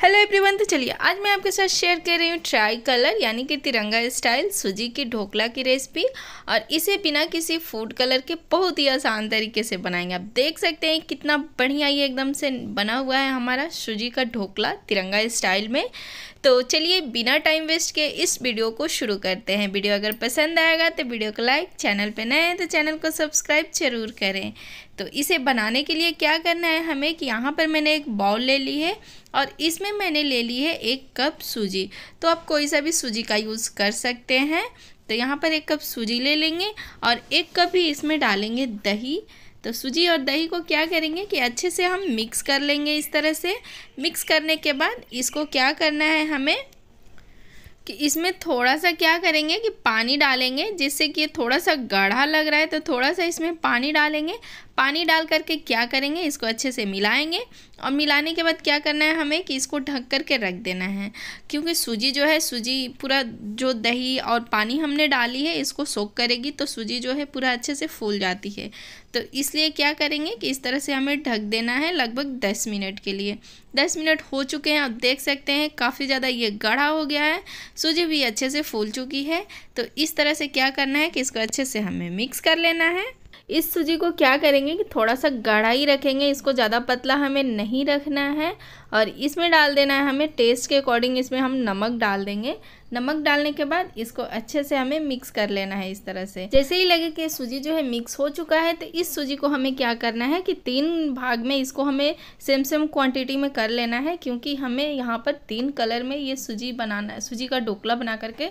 Hello everyone तो चलिए, आज मैं आपके साथ शेयर कर रही हूँ ट्राई कलर यानी कि तिरंगा स्टाइल सूजी की ढोकला की रेसिपी और इसे बिना किसी फ़ूड कलर के बहुत ही आसान तरीके से बनाएँगे। आप देख सकते हैं कितना बढ़िया ये एकदम से बना हुआ है हमारा सूजी का ढोकला तिरंगा स्टाइल में। तो चलिए, बिना टाइम वेस्ट के इस वीडियो को शुरू करते हैं। वीडियो अगर पसंद आएगा तो वीडियो को लाइक चैनल पर नए हैं तो चैनल को सब्सक्राइब ज़रूर करें। तो इसे बनाने के लिए क्या करना है हमें कि यहाँ पर मैंने एक बाउल ले ली है और इसमें मैंने ले ली है एक कप सूजी। तो आप कोई सा भी सूजी का यूज़ कर सकते हैं। तो यहाँ पर एक कप सूजी ले लेंगे और एक कप ही इसमें डालेंगे दही। तो सूजी और दही को क्या करेंगे कि अच्छे से हम मिक्स कर लेंगे इस तरह से। मिक्स करने के बाद इसको क्या करना है हमें कि इसमें थोड़ा सा क्या करेंगे कि पानी डालेंगे, जिससे कि ये थोड़ा सा गाढ़ा लग रहा है तो थोड़ा सा इसमें पानी डालेंगे। पानी डाल करके क्या करेंगे, इसको अच्छे से मिलाएँगे और मिलाने के बाद क्या करना है हमें कि इसको ढक करके रख देना है। क्योंकि सूजी जो है, सूजी पूरा जो दही और पानी हमने डाली है, इसको सोख करेगी तो सूजी जो है पूरा अच्छे से फूल जाती है। तो इसलिए क्या करेंगे कि इस तरह से हमें ढक देना है लगभग दस मिनट के लिए। दस मिनट हो चुके हैं, आप देख सकते हैं, काफ़ी ज़्यादा ये गाढ़ा हो गया है। सूजी भी अच्छे से फूल चुकी है तो इस तरह से क्या करना है कि इसको अच्छे से हमें मिक्स कर लेना है। इस सूजी को क्या करेंगे कि थोड़ा सा गाढ़ा ही रखेंगे, इसको ज़्यादा पतला हमें नहीं रखना है और इसमें डाल देना है हमें टेस्ट के अकॉर्डिंग इसमें हम नमक डाल देंगे। नमक डालने के बाद इसको अच्छे से हमें मिक्स कर लेना है इस तरह से। जैसे ही लगे कि सूजी जो है मिक्स हो चुका है तो इस सूजी को हमें क्या करना है कि तीन भाग में इसको हमें सेम सेम क्वांटिटी में कर लेना है, क्योंकि हमें यहाँ पर तीन कलर में ये सूजी बनाना, सूजी का ढोकला बना करके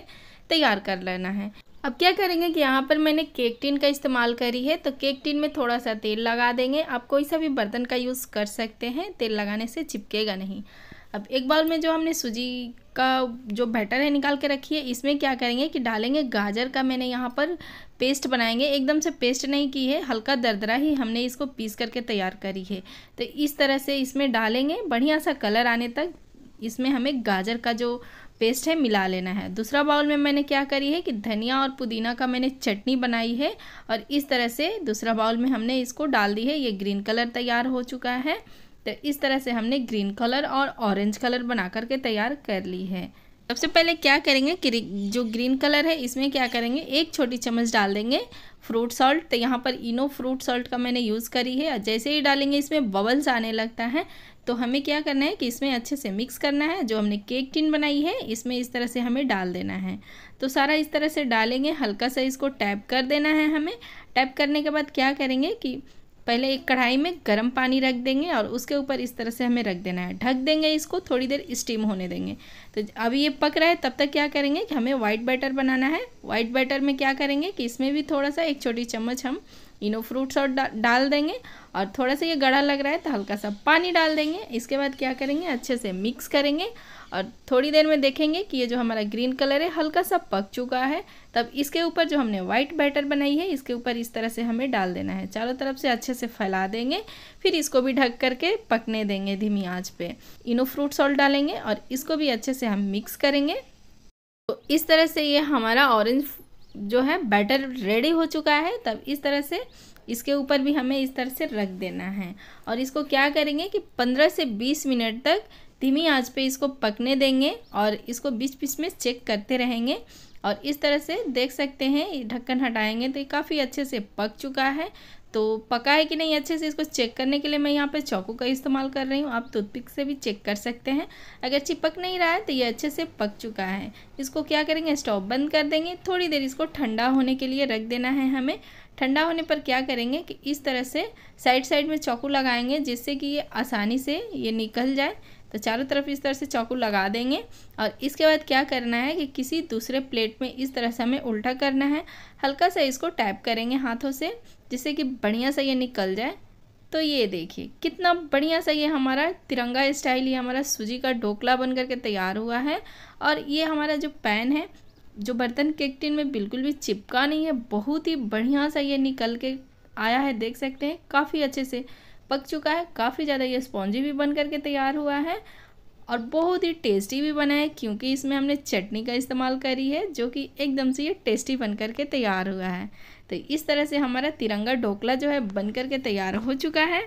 तैयार कर लेना है। अब क्या करेंगे कि यहाँ पर मैंने केक टिन का इस्तेमाल करी है तो केक टिन में थोड़ा सा तेल लगा देंगे। आप कोई सा भी बर्तन का यूज़ कर सकते हैं, तेल लगाने से चिपकेगा नहीं। अब एक बाउल में जो हमने सूजी का जो बैटर है निकाल के रखी है, इसमें क्या करेंगे कि डालेंगे गाजर का मैंने यहाँ पर पेस्ट बनाएँगे। एकदम से पेस्ट नहीं की है, हल्का दरदरा ही हमने इसको पीस करके तैयार करी है। तो इस तरह से इसमें डालेंगे, बढ़िया सा कलर आने तक इसमें हमें गाजर का जो पेस्ट है, मिला लेना है। दूसरा बाउल में मैंने क्या करी है कि धनिया और पुदीना का मैंने चटनी बनाई है और इस तरह से दूसरा बाउल में हमने इसको डाल दी है। ये ग्रीन कलर तैयार हो चुका है। तो इस तरह से हमने ग्रीन कलर और ऑरेंज कलर बना करके तैयार कर ली है। सबसे पहले क्या करेंगे कि जो ग्रीन कलर है, इसमें क्या करेंगे? एक छोटी चम्मच डाल देंगे फ्रूट सॉल्ट तो यहाँ पर इनो फ्रूट सॉल्ट का मैंने यूज़ करी है। जैसे ही डालेंगे, इसमें बबल्स आने लगता है। तो हमें क्या करना है कि इसमें अच्छे से मिक्स करना है। जो हमने केक टिन बनाई है, इसमें इस तरह से हमें डाल देना है। तो सारा इस तरह से डालेंगे। हल्का सा इसको टैप कर देना है हमें। टैप करने के बाद क्या करेंगे कि पहले एक कढ़ाई में गर्म पानी रख देंगे और उसके ऊपर इस तरह से हमें रख देना है। ढक देंगे इसको थोड़ी देर स्टीम होने देंगे। तो अभी ये पक रहा है तब तक क्या करेंगे कि हमें वाइट बैटर बनाना है। वाइट बैटर में क्या करेंगे कि इसमें भी थोड़ा सा एक छोटी चम्मच हम इनो फ्रूट और डा, डाल देंगे। और थोड़ा सा ये गड़ा लग रहा है तो हल्का सा पानी डाल देंगे। इसके बाद क्या करेंगे? अच्छे से मिक्स करेंगे और थोड़ी देर में देखेंगे कि ये जो हमारा ग्रीन कलर है, हल्का सा पक चुका है। तब इसके ऊपर जो हमने वाइट बैटर बनाई है, इसके ऊपर इस तरह से हमें डाल देना है। चारों तरफ़ से अच्छे से फैला देंगे, फिर इसको भी ढक करके पकने देंगे धीमी आँच पे। इनो फ्रूट सॉल्ट डालेंगे और इसको भी अच्छे से हम मिक्स करेंगे। तो इस तरह से ये हमारा ऑरेंज जो है बैटर रेडी हो चुका है, तब इस तरह से इसके ऊपर भी हमें इस तरह से रख देना है। और इसको क्या करेंगे कि 15 से 20 मिनट तक धीमी आँच पे इसको पकने देंगे और इसको बीच बीच में चेक करते रहेंगे। और इस तरह से देख सकते हैं ढक्कन हटाएँगे तो ये काफ़ी अच्छे से पक चुका है। तो पका है कि नहीं अच्छे से इसको चेक करने के लिए मैं यहाँ पे चाकू का इस्तेमाल कर रही हूँ। आप टूथपिक से भी चेक कर सकते हैं। अगर चिपक नहीं रहा है तो ये अच्छे से पक चुका है। इसको क्या करेंगे? स्टोव बंद कर देंगे। थोड़ी देर इसको ठंडा होने के लिए रख देना है हमें। ठंडा होने पर क्या करेंगे कि इस तरह से साइड साइड में चाकू लगाएँगे जिससे कि ये आसानी से ये निकल जाए। तो चारों तरफ़ इस तरह से चाकू लगा देंगे। और इसके बाद क्या करना है कि किसी दूसरे प्लेट में इस तरह से हमें उल्टा करना है। हल्का सा इसको टैप करेंगे हाथों से, जिससे कि बढ़िया सा ये निकल जाए। तो ये देखिए, कितना बढ़िया सा ये हमारा तिरंगा स्टाइल, ये हमारा सूजी का ढोकला बन करके तैयार हुआ है। और ये हमारा जो पैन है, जो बर्तन केक टिन में बिल्कुल भी चिपका नहीं है, बहुत ही बढ़िया सा ये निकल के आया है, देख सकते हैं, काफ़ी अच्छे से। पक चुका है, काफ़ी ज़्यादा ये स्पॉन्जी भी बन करके तैयार हुआ है और बहुत ही टेस्टी भी बना है, क्योंकि इसमें हमने चटनी का इस्तेमाल करी है, जो कि एकदम से ये टेस्टी बन करके तैयार हुआ है। तो इस तरह से हमारा तिरंगा ढोकला जो है, बन करके तैयार हो चुका है।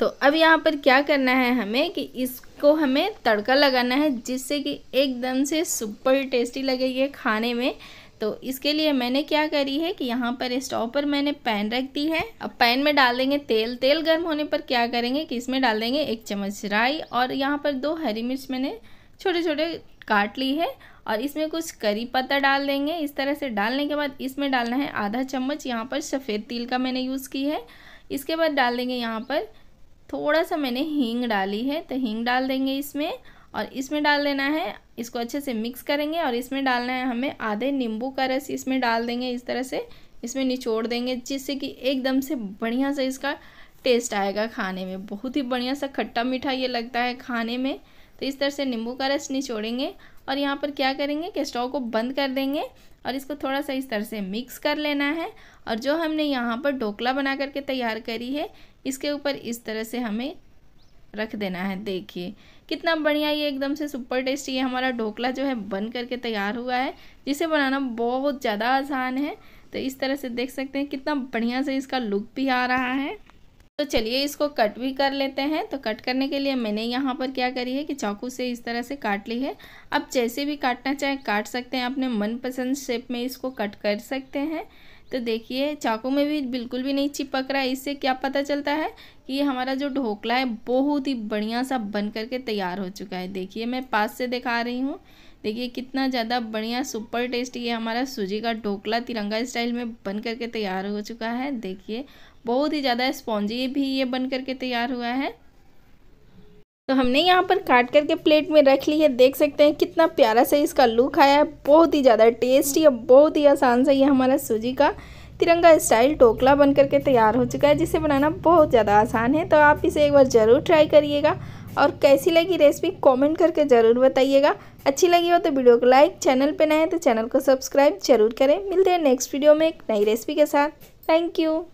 तो अब यहाँ पर क्या करना है हमें कि इसको हमें तड़का लगाना है, जिससे कि एकदम से सुपर टेस्टी लगेगी खाने में। तो इसके लिए मैंने क्या करी है कि यहाँ पर स्टोव पर मैंने पैन रख दी है। अब पैन में डाल देंगे तेल। तेल गर्म होने पर क्या करेंगे कि इसमें डाल देंगे एक चम्मच राई और यहाँ पर दो हरी मिर्च मैंने छोटे छोटे काट ली है और इसमें कुछ करी पत्ता डाल देंगे। इस तरह से डालने के बाद इसमें डालना है आधा चम्मच। यहाँ पर सफ़ेद तिल का मैंने यूज़ की है। इसके बाद डाल देंगे यहाँ पर थोड़ा सा मैंने हींग डाली है। तो हींग डाल देंगे इसमें और इसमें डाल देना है, इसको अच्छे से मिक्स करेंगे और इसमें डालना है हमें आधे नींबू का रस। इसमें डाल देंगे इस तरह से, इसमें निचोड़ देंगे जिससे कि एकदम से बढ़िया से इसका टेस्ट आएगा खाने में। बहुत ही बढ़िया सा खट्टा मीठा ये लगता है खाने में। तो इस तरह से नींबू का रस निचोड़ेंगे और यहाँ पर क्या करेंगे कि स्टोव को बंद कर देंगे और इसको थोड़ा सा इस तरह से मिक्स कर लेना है। और जो हमने यहाँ पर ढोकला बना करके तैयार करी है, इसके ऊपर इस तरह से हमें रख देना है। देखिए कितना बढ़िया ये एकदम से सुपर टेस्टी है। हमारा ढोकला जो है बन करके तैयार हुआ है, जिसे बनाना बहुत ज़्यादा आसान है। तो इस तरह से देख सकते हैं कितना बढ़िया से इसका लुक भी आ रहा है। तो चलिए इसको कट भी कर लेते हैं। तो कट करने के लिए मैंने यहाँ पर क्या करी है कि चाकू से इस तरह से काट ली है। अब जैसे भी काटना चाहे, काट सकते हैं। अपने मनपसंद शेप में इसको कट कर सकते हैं। तो देखिए, चाकू में भी बिल्कुल भी नहीं चिपक रहा है। इससे क्या पता चलता है कि हमारा जो ढोकला है, बहुत ही बढ़िया सा बन करके तैयार हो चुका है। देखिए, मैं पास से दिखा रही हूँ। देखिए, कितना ज़्यादा बढ़िया, सुपर टेस्टी ये हमारा सूजी का ढोकला तिरंगा स्टाइल में बन करके तैयार हो चुका है। देखिए, बहुत ही ज़्यादा स्पॉन्जी भी ये बन करके तैयार हुआ है। तो हमने यहाँ पर काट करके प्लेट में रख ली है। देख सकते हैं कितना प्यारा सा इसका लुक आया है। बहुत ही ज़्यादा टेस्टी और बहुत ही आसान सा ये हमारा सूजी का तिरंगा स्टाइल टोकला बन करके तैयार हो चुका है, जिसे बनाना बहुत ज़्यादा आसान है। तो आप इसे एक बार ज़रूर ट्राई करिएगा और कैसी लगी रेसिपी कमेंट करके ज़रूर बताइएगा। अच्छी लगी हो तो वीडियो को लाइक चैनल पर नए तो चैनल को सब्सक्राइब ज़रूर करें। मिलते हैं नेक्स्ट वीडियो में एक नई रेसिपी के साथ। Thank you